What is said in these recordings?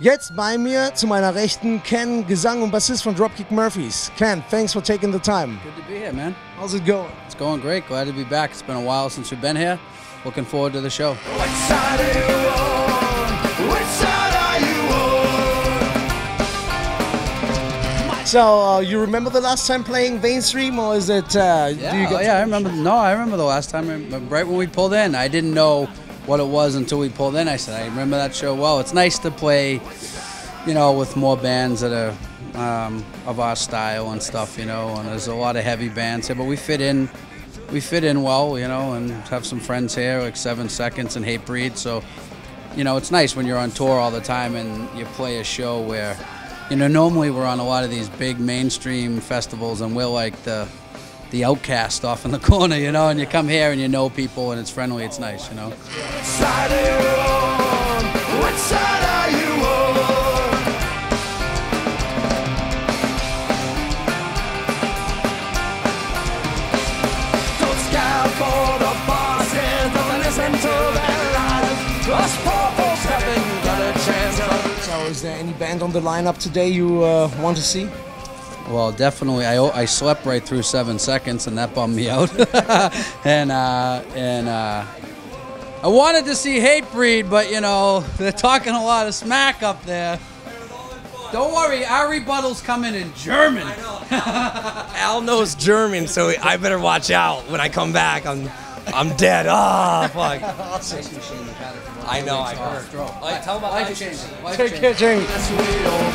Jetzt bei mir zu meiner Rechten Ken, Gesang und Bassist von Dropkick Murphys. Ken, thanks for taking the time. Good to be here, man. How's it going? It's going great. Glad to be back. It's been a while since we've been here. Looking forward to the show. Which side are you on? Which side are you on? So, uh, you remember the last time playing Vainstream, or is it? Uh, Yeah, do you oh, yeah. I remember. No, I remember the last time. Right when we pulled in, I didn't know what it was until we pulled in. I said, I remember that show well. It's nice to play, you know, with more bands that are um, of our style and stuff, you know. And there's a lot of heavy bands here, but we fit in. We fit in well, you know, and have some friends here like Seven Seconds and Hatebreed. So, you know, it's nice when you're on tour all the time and you play a show where, you know, normally we're on a lot of these big mainstream festivals and we're like the the outcast off in the corner, you know, and you come here and you know people and it's friendly, it's nice, you know. Side are you on? Which side are you on? Don't scout for the bosses, don't listen to their lies. Us poor folks haven't got a chance So, is there any band on the lineup today you uh, want to see? Well, definitely. I, I slept right through seven seconds, and that bummed me out. and uh, and uh, I wanted to see Hatebreed, but you know they're talking a lot of smack up there. Don't worry, our rebuttal's coming in German. Al knows German, so I better watch out when I come back. I'm, I'm dead. Ah, fuck. I know, I heard. Like, tell him life change.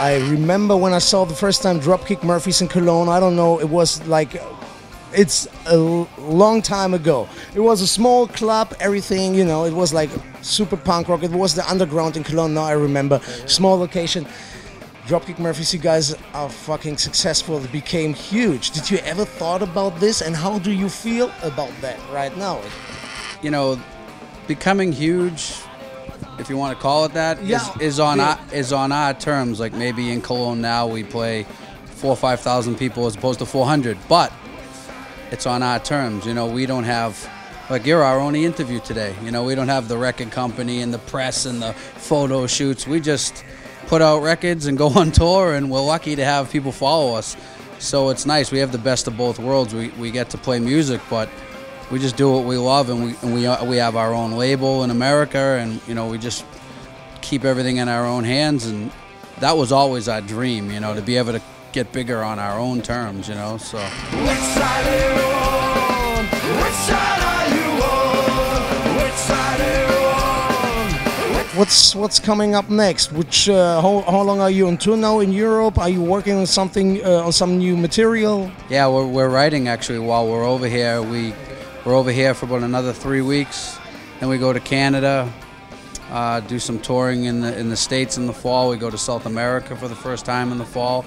I remember when I saw the first time Dropkick Murphys in Cologne. I don't know, it was like, it's a long time ago. It was a small club, everything, you know, it was like super punk rock. It was the underground in Cologne, now I remember. Small location. Dropkick Murphys, you guys are fucking successful. It became huge. Did you ever thought about this and how do you feel about that right now? you know, becoming huge, if you want to call it that, is Yeah. is on Yeah. our, is on our terms. Like maybe in Cologne now we play four or five thousand people as opposed to four hundred, but it's on our terms. You know, we don't have like you're our only interview today. You know, we don't have the record company and the press and the photo shoots. We just put out records and go on tour, and we're lucky to have people follow us. So it's nice. We have the best of both worlds. We, we get to play music, but we just do what we love, and we and we uh, we have our own label in America, and you know we just keep everything in our own hands, and that was always our dream. You know, to be able to get bigger on our own terms. You know, so. Which side are you on? Which side are you on? Which side are you on? What's what's coming up next? Which uh, how, how long are you on tour now in Europe? Are you working on something uh, on some new material? Yeah, we're, we're writing actually while we're over here. We we're over here for about another three weeks, then we go to Canada, uh, do some touring in the in the states in the fall. We go to South America for the first time in the fall,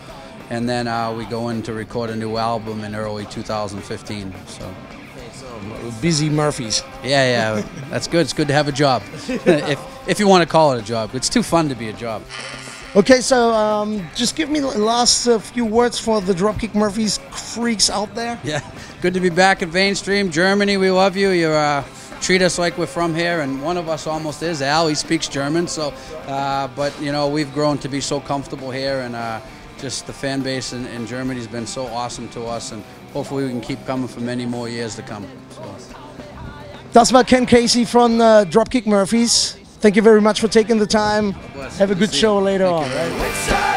and then uh, we go in to record a new album in early 2015. So Busy Murphys. yeah, yeah, that's good. It's good to have a job, if if you want to call it a job. It's too fun to be a job. Okay, so um, just give me the last uh, few words for the Dropkick Murphys freaks out there. Yeah, good to be back at Vainstream, Germany. We love you. You uh, treat us like we're from here, and one of us almost is. Al, he speaks German, so. Uh, but you know, we've grown to be so comfortable here, and uh, just the fan base in, in Germany has been so awesome to us, and hopefully we can keep coming for many more years to come. So. Das war Ken Casey von uh, Dropkick Murphys. Thank you very much for taking the time. Have a good show later Thank on.